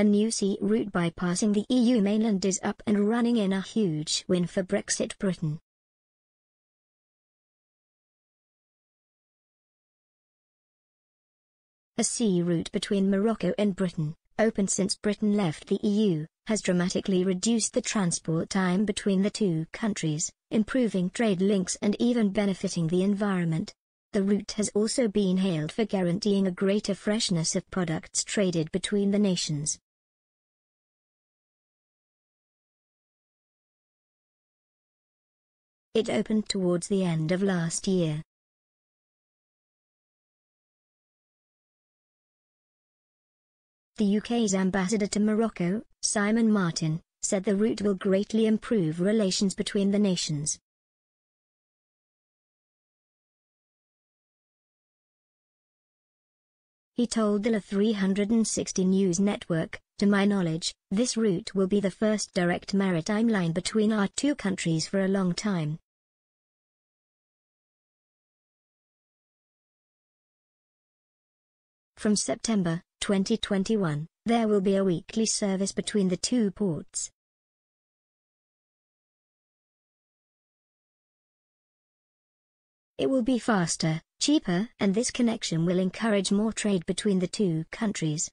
A new sea route bypassing the EU mainland is up and running in a huge win for Brexit Britain. A sea route between Morocco and Britain, opened since Britain left the EU, has dramatically reduced the transport time between the two countries, improving trade links and even benefiting the environment. The route has also been hailed for guaranteeing a greater freshness of products traded between the nations. It opened towards the end of last year. The UK's ambassador to Morocco, Simon Martin, said the route will greatly improve relations between the nations. He told the Le 360 News Network, to my knowledge, this route will be the first direct maritime line between our two countries for a long time. From September 2021, there will be a weekly service between the two ports. It will be faster, cheaper, and this connection will encourage more trade between the two countries.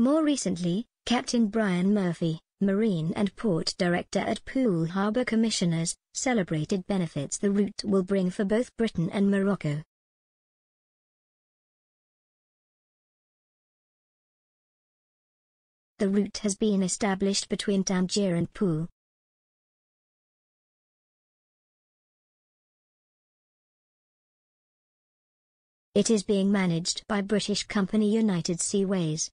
More recently, Captain Brian Murphy, Marine and Port Director at Poole Harbour Commissioners, celebrated benefits the route will bring for both Britain and Morocco. The route has been established between Tangier and Poole. It is being managed by British company United Seaways.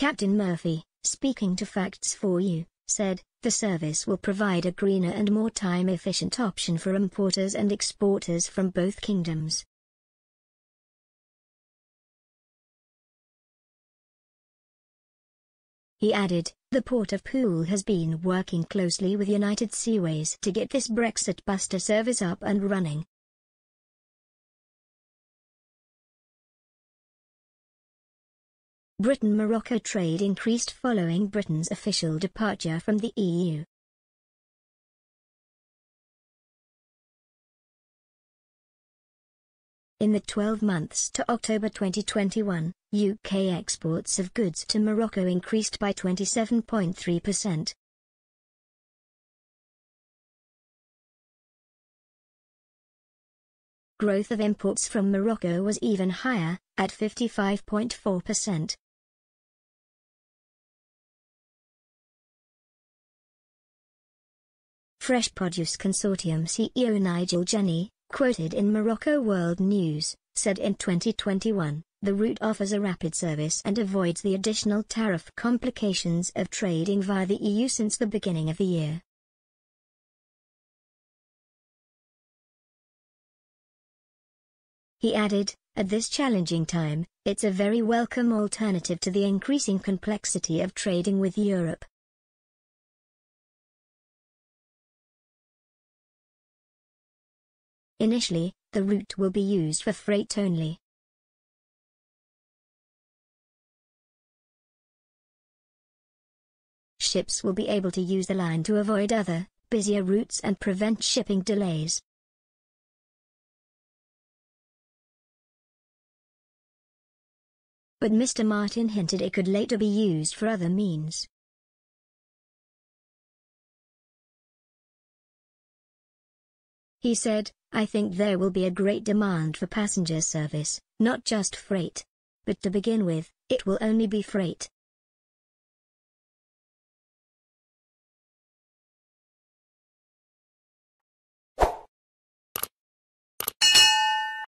Captain Murphy, speaking to Facts for You, said, the service will provide a greener and more time-efficient option for importers and exporters from both kingdoms. He added, the Port of Poole has been working closely with United Seaways to get this Brexit Buster service up and running. Britain-Morocco trade increased following Britain's official departure from the EU. In the 12 months to October 2021, UK exports of goods to Morocco increased by 27.3%. Growth of imports from Morocco was even higher, at 55.4%. Fresh Produce Consortium CEO Nigel Jenney, quoted in Morocco World News, said in 2021, the route offers a rapid service and avoids the additional tariff complications of trading via the EU since the beginning of the year. He added, at this challenging time, it's a very welcome alternative to the increasing complexity of trading with Europe. Initially, the route will be used for freight only. Ships will be able to use the line to avoid other, busier routes and prevent shipping delays. But Mr. Martin hinted it could later be used for other means. He said, I think there will be a great demand for passenger service, not just freight. But to begin with, it will only be freight.